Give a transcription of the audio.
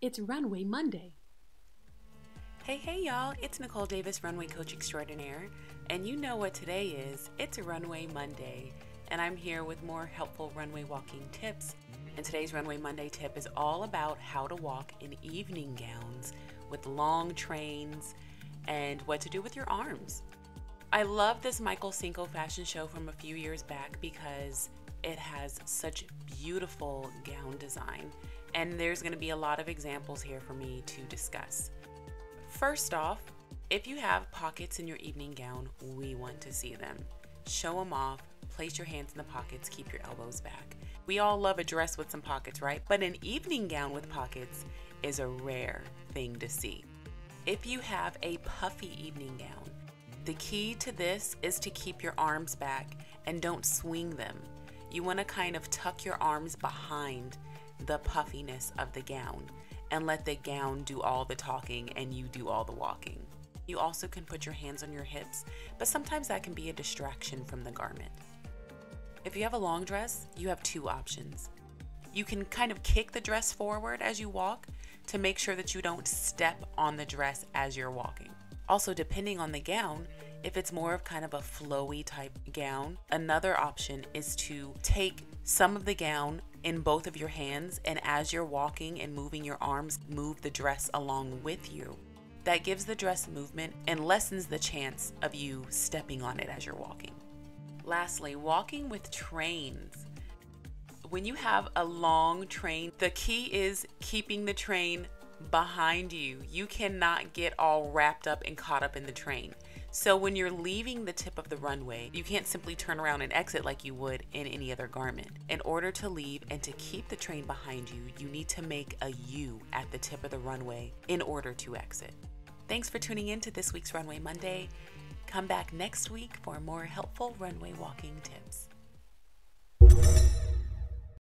It's Runway Monday. Hey, hey, y'all, it's Nikol Davis, Runway Coach Extraordinaire, and you know what today is. It's Runway Monday, and I'm here with more helpful runway walking tips. And today's Runway Monday tip is all about how to walk in evening gowns with long trains and what to do with your arms. I love this Michael Cinco fashion show from a few years back because it has such beautiful gown design and there's going to be a lot of examples here for me to discuss. First off, if you have pockets in your evening gown, we want to see them. Show them off, place your hands in the pockets, keep your elbows back. We all love a dress with some pockets, right? But an evening gown with pockets is a rare thing to see. If you have a puffy evening gown, the key to this is to keep your arms back and don't swing them. You want to kind of tuck your arms behind the puffiness of the gown and let the gown do all the talking and you do all the walking. You also can put your hands on your hips, but sometimes that can be a distraction from the garment. If you have a long dress, you have two options. You can kind of kick the dress forward as you walk to make sure that you don't step on the dress as you're walking. Also, depending on the gown, if it's more of kind of a flowy type gown, another option is to take some of the gown in both of your hands, and as you're walking and moving your arms, move the dress along with you. That gives the dress movement and lessens the chance of you stepping on it as you're walking. Lastly, walking with trains. When you have a long train, the key is keeping the train behind you. You cannot get all wrapped up and caught up in the train. So when you're leaving the tip of the runway, you can't simply turn around and exit like you would in any other garment. In order to leave and to keep the train behind you, you need to make a U at the tip of the runway in order to exit. Thanks for tuning in to this week's Runway Monday. Come back next week for more helpful runway walking tips.